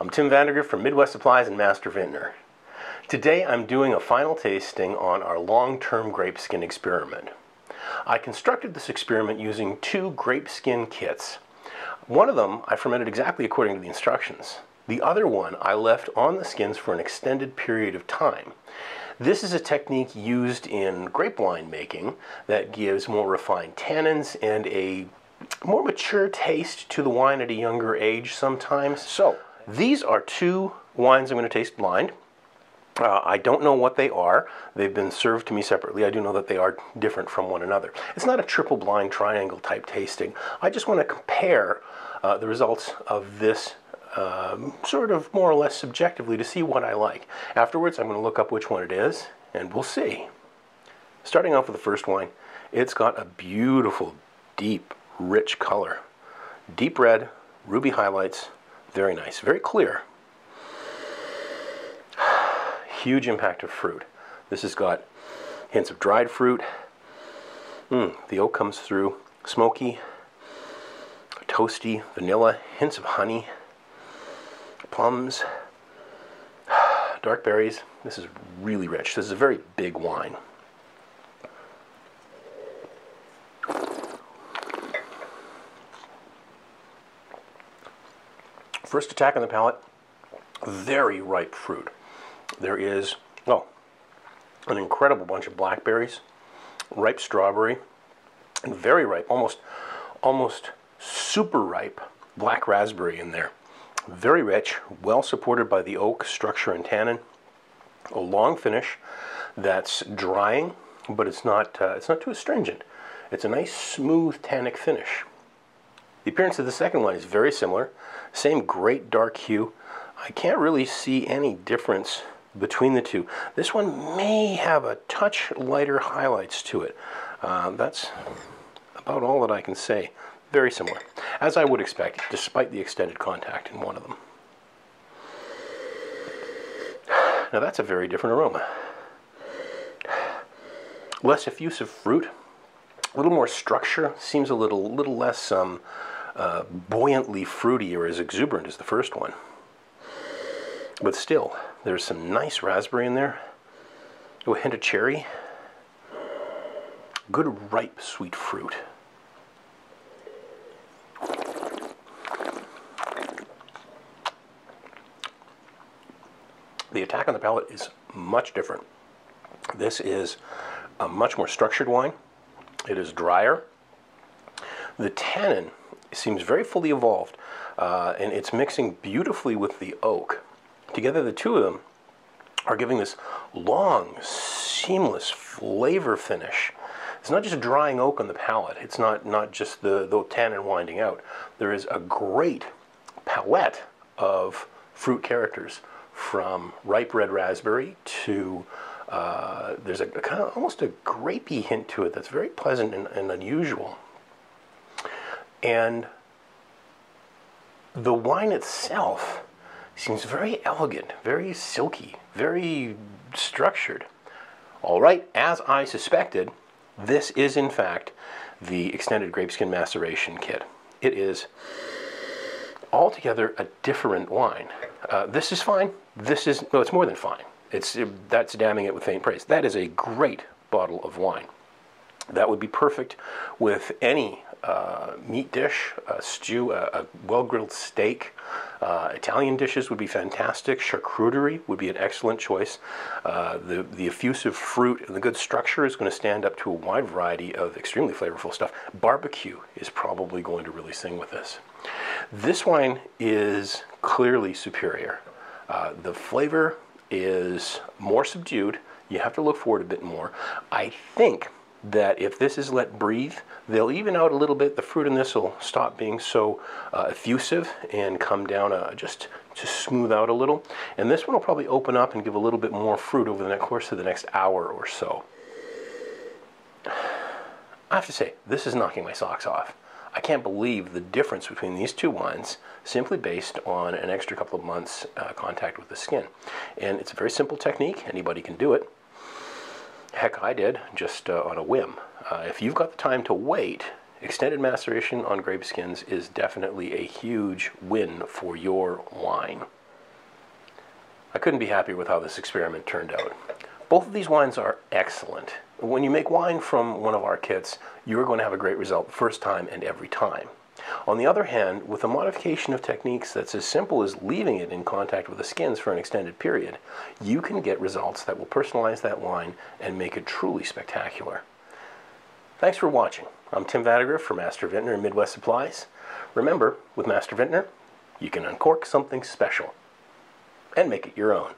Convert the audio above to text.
I'm Tim Vandergrift from Midwest Supplies and Master Vintner. Today I'm doing a final tasting on our long-term grape skin experiment. I constructed this experiment using two grape skin kits. One of them I fermented exactly according to the instructions. The other one I left on the skins for an extended period of time. This is a technique used in grape wine making that gives more refined tannins and a more mature taste to the wine at a younger age sometimes. So these are two wines I'm going to taste blind. Uh, I don't know what they are. They've been served to me separately. I do know that they are different from one another. It's not a triple blind triangle type tasting. I just want to compare uh, the results of this um, sort of more or less subjectively to see what I like. Afterwards, I'm going to look up which one it is, and we'll see. Starting off with the first wine, it's got a beautiful, deep, rich color. Deep red, ruby highlights, very nice, very clear. Huge impact of fruit. This has got hints of dried fruit. Mm, the oak comes through, smoky, toasty, vanilla, hints of honey, plums, dark berries. This is really rich. This is a very big wine. First attack on the palate, very ripe fruit. There is, oh, an incredible bunch of blackberries, ripe strawberry, and very ripe, almost, almost super ripe black raspberry in there. Very rich, well supported by the oak structure and tannin. A long finish that's drying, but it's not, uh, it's not too astringent. It's a nice smooth tannic finish. The appearance of the second one is very similar. Same great dark hue. I can't really see any difference between the two. This one may have a touch lighter highlights to it. Uh, that's about all that I can say. Very similar, as I would expect, despite the extended contact in one of them. Now that's a very different aroma. Less effusive fruit, a little more structure, seems a little, little less um, uh, buoyantly fruity or as exuberant as the first one. But still, there's some nice raspberry in there. a hint of cherry. Good ripe sweet fruit. The attack on the palate is much different. This is a much more structured wine. It is drier. The tannin seems very fully evolved, uh, and it's mixing beautifully with the oak. Together, the two of them are giving this long, seamless flavor finish. It's not just a drying oak on the palate. It's not, not just the, the tannin winding out. There is a great palette of fruit characters from ripe red raspberry to uh, there's a, a, kind of almost a grapey hint to it that's very pleasant and, and unusual. And the wine itself seems very elegant, very silky, very structured. All right, as I suspected, this is in fact the extended grape skin maceration kit. It is altogether a different wine. Uh, this is fine. This is, no, it's more than fine. It's, that's damning it with faint praise. That is a great bottle of wine. That would be perfect with any uh, meat dish, a stew, a, a well-grilled steak. Uh, Italian dishes would be fantastic. Charcuterie would be an excellent choice. Uh, the, the effusive fruit and the good structure is going to stand up to a wide variety of extremely flavorful stuff. Barbecue is probably going to really sing with this. This wine is clearly superior. Uh, the flavor is more subdued. You have to look for it a bit more. I think that if this is let breathe, they'll even out a little bit. The fruit in this will stop being so uh, effusive and come down uh, just to smooth out a little. And this one will probably open up and give a little bit more fruit over the next course of the next hour or so. I have to say, this is knocking my socks off. I can't believe the difference between these two wines simply based on an extra couple of months uh, contact with the skin. And it's a very simple technique. Anybody can do it. Heck, I did, just uh, on a whim. Uh, if you've got the time to wait, Extended maceration on grape skins is definitely a huge win for your wine. I couldn't be happier with how this experiment turned out. Both of these wines are excellent. When you make wine from one of our kits, you're going to have a great result first time and every time. On the other hand, with a modification of techniques that's as simple as leaving it in contact with the skins for an extended period, you can get results that will personalize that wine and make it truly spectacular. Thanks for watching. I'm Tim Vandergrift for Master Vintner and Midwest Supplies. Remember, with Master Vintner, you can uncork something special and make it your own.